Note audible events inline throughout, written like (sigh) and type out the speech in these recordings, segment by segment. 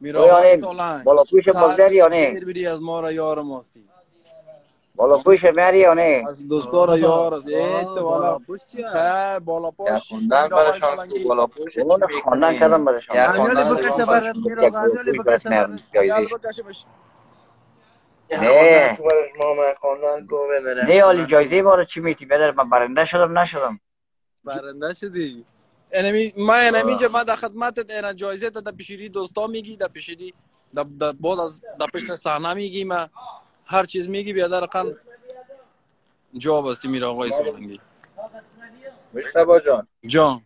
میرا سولنگ بالا پوش بازداری یا نه سیر بری از ما را یار ماستی بالا پوش میاری یا نه از دوستا را یار از ایت بالا. پوش چیه خیر بالا پوش خوندن برشان تو بالا پوش اون خواندن کردم برشان خوندن بکشه برات میرا امیالی بکشه برات نه خوندن نه عالی جایزه ما رو چی میتی؟ بدر من برنده شدم نشدم. برنده شدی؟ انمی ما انمی اینجا من در خدمتت اینا جایزه تا پیشری دوستا میگی در پیشری در در بعد از در پشت صحنه میگی ما هر چیز میگی بیادر قن جواب هستی میره آقای سالنگی. مشتبا جان. جان.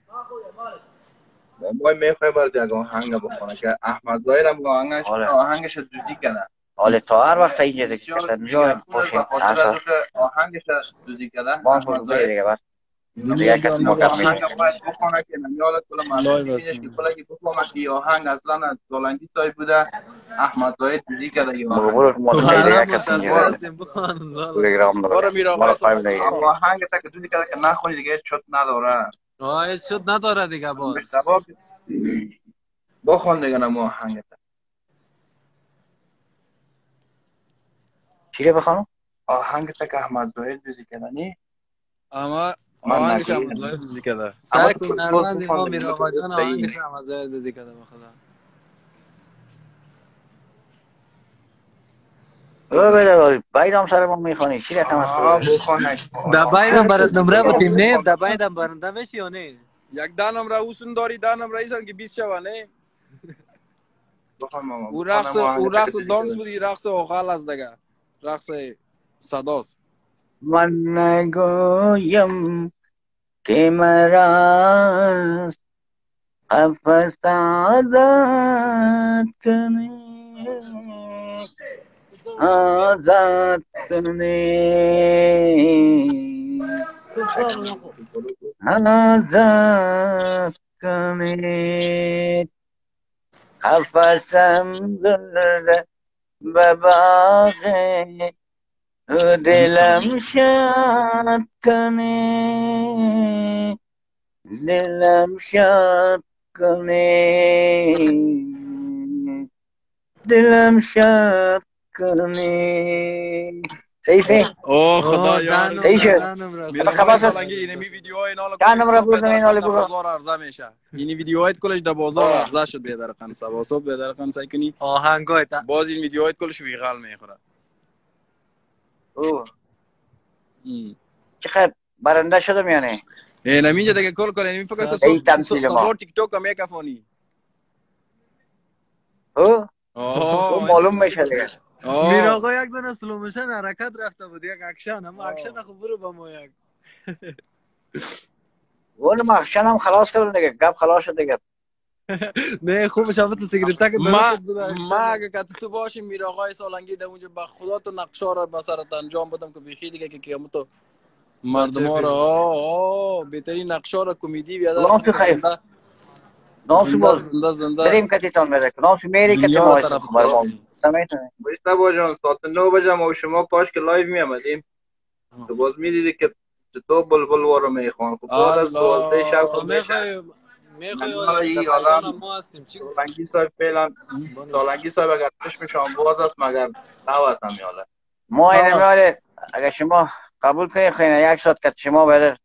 ما می‌خوای برد یک آهنگ بخونه که احمد ظاهرم آهنگش آره. آهنگش دوزی کنه. حالا تا هر وقت اینجا دیگه از که آهنگش دوزی کنه. ما هم ظاهر دیگه بس. دیگه کسی بخونه که که این آهنگ اصلا از دولنگی سای بوده احمد ظاهر دوزی کرده بخوان تلگرام فایل دیگه اما آهنگ تا که دوزی کرده که نخونی دیگه هیچ شد نداره آه شد نداره دیگه باز مشتبا بخون دیگه نمو آهنگ تا چی که احمد ظاهر دوزی کرده نی اما آهنگش. هم ظاهر دوزی کرده سعی کن تو- ما تو- آقا جان آهنگش هم ظاهر دوزی کرده بخدا او بده بایدام سر ما می‌خوانی چی رقم آه است بخون دبایدم برات (laughs) نمره بتیم نه؟ دبایدم برنده بشی یا نه؟ یک دانم را اوسون داری دانم رئیسن که 20 شوه نه؟ او رقص او رقص دانس. بودی رقص اوغال است دیگه. رقص صداست. من نگویم که مرا قفص آزاد کنی آزاد کنی آزاد دلم شاد کنی دلم شاد کنی دلم شاد کنی صحیح. صحیح اوه خدا آه، یار دانم صحیح را، شد. را. خبر است؟ اینمی ویدیو های نال چند نمره بود این حالی بگو. بازار عرضه میشه. اینی ویدیو های کلش در بازار عرضه شد به درقن سبا صبح به درقن سعی کنی آهنگای باز این ویدیو های کلش ویغال می‌خوره. اوه چقدر برنده شدم یا نه این اینجا دیگه کل کل اینمی فکر ما. سپورت تیک توک هم اوه آه او معلوم میشه دیگه آه. میرا آقا یک دونه سلومشن حرکت رفته بود یک اکشن اما اکشن خوب برو با ما یک اون مخشن هم خلاص کردم دیگه گپ خلاص شد دیگه نه خوبش هم تو سیگریت تک ما ما اگه که تو باشی میرا آقای سالنگی در اونجا به خدا تو نقشا رو بسرت انجام بدم که بیخی دیگه که قیامت مردم ها رو. آه آه بهترین نقشا رو کمدی بیادر نام تو خیر. زنده. نام سو زنده باز زنده زنده. بریم کتیتان میره نام میری کتی ما طرف خبر ما کنی. سمیتونه مشتبا جان ساعت نو بجه ما و شما کاش که لایو می آمدیم. تو باز می دیدی که چطور بلبل وارو می‌خوان. خب بعد از الله. دوازده شب ما هستیم. چی سالنگی صاحب فعلا سالنگی صاحب اگر چشمشان باز است مگر نو است هم یاله ما این آه. میاره اگر شما قبول کنید خیلی یک ساعت که شما بره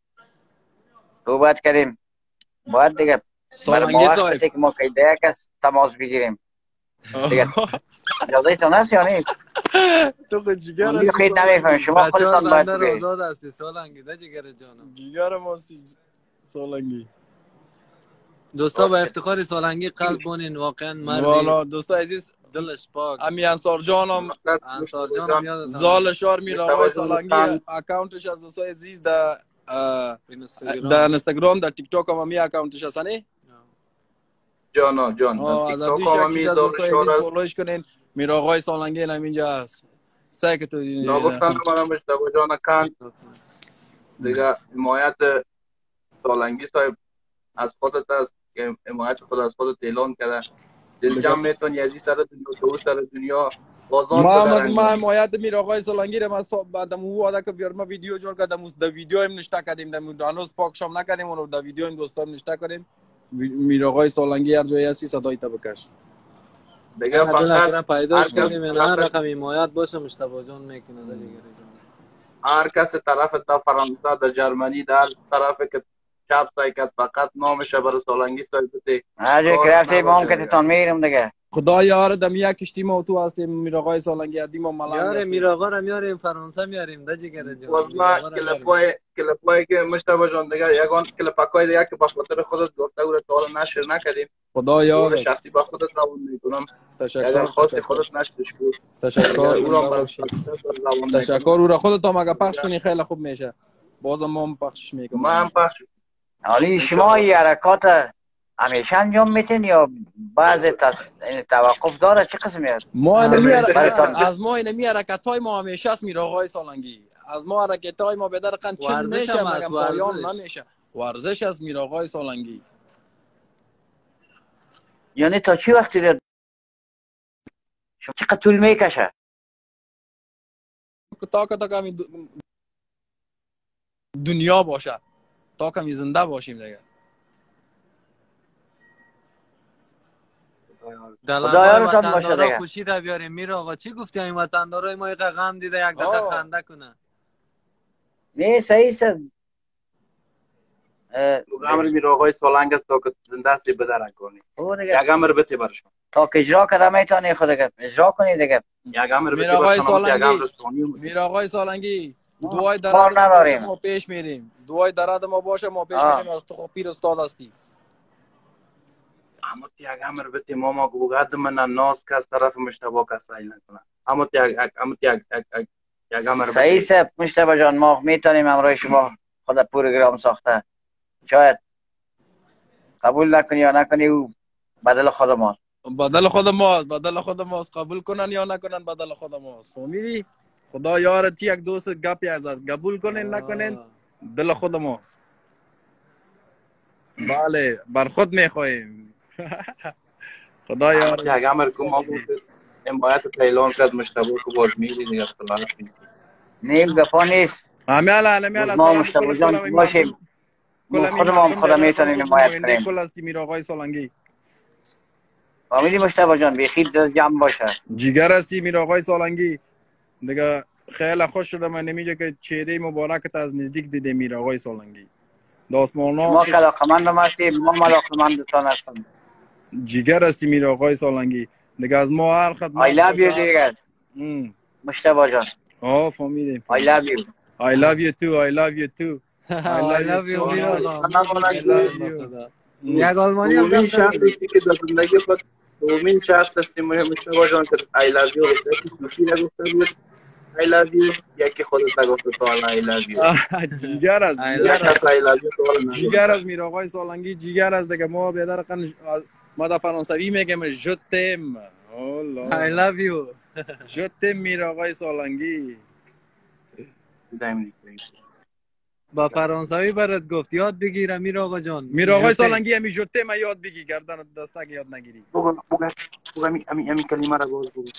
صحبت کردیم باید دیگه برای سالنگی ما وقت صاحب که ما که یک کس تماس بگیریم. دیگه اجازه تان هست یا نه تو خود جگر دیگه خیلی نمی‌فهمیم شما خودتان باید بندر بگید آزاد هستی سالنگی ده جگر جانم. جگر ماستی سالنگی. دوستا با افتخار سالنگی قلب بونین واقعا مردی. والا دوستا عزیز دلش پاک. امی انصار جانم انصار جانم زال شار میره آقای سالنگی. اکاونتش از دوستای عزیز در. در اینستاگرام. در تیک توک هم می اکاونتش هست نه جانا جان از دیش یکیش از دوستای عزیز فالوش کنین. میره آقای سالنگی هم اینجا هست. سعی که تو نگفتن من مشتبه جان کن. دیگه حمایت سالنگی صاحب از خودت است که حمایت خود از خودت اعلان کرده دل جمع می‌تونی از این سر دنیا سر دنیا بازان ما تو ما حمایت میره آقای سالنگی رو ما بعدم او وادا که بیار ما ویدیو جور کردم. در ویدیو هم نشته کردیم. در هنوز پاک شام نکردیم. اونو در ویدیو هم دوستان نشته کردیم. میره آقای سالنگی هر جایی هستی صدای تا بکش. دیگه دل فقط پیداش کنیم هر رقم حمایت باشه مشتبه جان می‌کنه. جان هر کس طرف تا فرانسه در جرمنی در طرف که چپ سای کرد فقط نامش بر سالنگی سای بده. هر رفتی با هم که تان میرم دیگه. خدا یار دم یک کشتی ما تو هستیم میراقای سالنگی هدیم و ملنگ یاره هستیم. میراغا رو میاریم فرانسه میاریم ده جگر جان. والله میاریم. کلپای کلپای که مشتبه جان دیگه یگان کلپکای دیگه که به خاطر خودت گفته او رو تا حالا نشر نکردیم. خدا یار شخصی با خودت روان می‌کنم. اگر تشکر. خواست خودت نشرش کن. تشکر. او را تشکر. او را خودت هم اگه پخش کنی خیلی خوب میشه. بازم ما هم پخشش می‌کنم ما هم پخش حالی شما این حرکات همیشه انجام میتین یا. این توقف داره؟ چه قسمی هست؟ ما اینمی همیشه. حرکت- از ما اینمی حرکت های ما همیشه است میراقای سالنگی. از ما حرکت های ما به در قند چل ورزش میشه؟ مگم پایان. نمیشه. ورزش از میراقای سالنگی. یعنی تا چی وقتی رو شما چقدر طول می‌کشه؟ تا که تا کمی دنیا باشه. تا کمی زنده باشیم دیگه. دلنگای خدایارتان باشه دیگه. خوشی را بیاریم. میرا آقا چی گفتی؟ این وطندارای ما یک غم دیده یک آه. خنده کنه. نه صحیح است اه، امر میراقای سالنگ است تا که زنده است بدرک کنی. یک امر بته برشان تا که اجرا کرده می‌تونی خود اجرا کنی دیگه. یک امر بته میراقای برشان یک سالنگی. ما دوای درد ما باشه نداریم. ما پیش میریم. دوای درد ما باشه ما پیش. میریم. از تو خب پیر استاد هستی. اما یک امر بته ماما گوگد من ناز که از طرف مشتبه کس ایل نکنه اما یک یک اما یک یک یک امر صحیح است مشتبه جان ما می‌تونیم امروز شما خود پروگرام ساخته. شاید. قبول نکنی یا نکنی او بدل خود ماست. بدل خود ماست بدل خود ماست. قبول کنن یا نکنن بدل خود ماست. فهمیدی خدا یارت چی یک دوست گپی ازد قبول کنین نکنین دل خود ماست. بله بر خود می‌خواهیم. (laughs) خدا یار یک امر بود حمایت تا اعلان کرد مشتبه که باز میری دیگه اختلاف. نیم گپا نیست همیالا همیالا ما مشتبه جان باشیم. کل ما هم خدا می‌تونیم خود حمایت نماینده کنیم. کل هستی میر آقای سالنگی. فهمیدی مشتبه جان بیخی دل جمع باشه. جیگر هستی میر آقای سالنگی. دیگه خیلی خوش شدم من نمیجه که چهره مبارکت از نزدیک دیده میر آقای سالنگی. داسمانا ما علاقمند هم هستیم ما علاقمندتان هستم. جیگر هستی میر آقای سالنگی. دیگه از ما هر خدمت I love you ام. مشتبه جان. آه فهمیدیم I love you. I love you too I love you too. (laughs) I love you. I love you. یک آلمانی هم که در زندگی دومین شخص مهم مشتبه جان که I love you. گفته یکی دوستی نگفته بود. I love you. یکی خودت نگفته تا حالا I love you. جیگر است I جیگر کس I love you. جیگر از میر آقای سالنگی جیگر از دیگه. ما بیادر قن ما در فرانسوی میگم جتم I love you. جتم میر آقای سالنگی. دیگه. با فرانسوی برات گفت. یاد بگیره میر آقا جان. میر آقای جوته. سالنگی همی جتم یاد بگی گردن دستک یاد نگیری. بگو بگو بگو همین همین همین کلمه را باز بگو.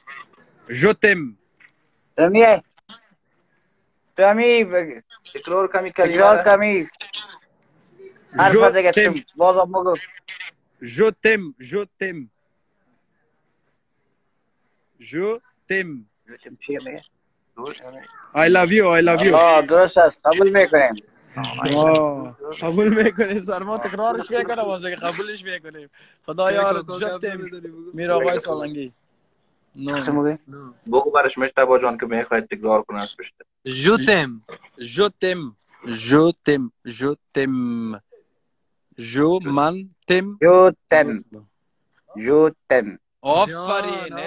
تو همی بگ- تکرار کمی کلمه تکرار را کمی حرف دیگه بازم بگو. جتم جتم جتم چیه love you I love you. آه درست است. قبول می‌کنیم. قبول می‌کنیم. سر ما تکرارش می‌کنم واسه که قبولش می‌کنیم. خدا یار جتم میر آقای سالنگی. نو. بگو برش مشتبه جان که می‌خواید تکرار کنه از پشت. جوتم. t'aime. Je t'aime. جو من تم. جوتم. جوتم. آفرین.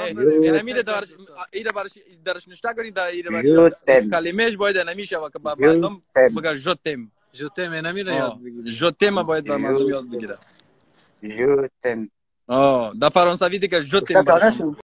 یعنی میره درش ایره برش درش نشته کنی در ایره برش کلمهش باید نمیشه که با مردم جوتم بگه جوتم جوتم نمیره یاد بگیری جوتم باید به مردم یاد بگیره جوتم آه در فرانسوی دیگه جوتم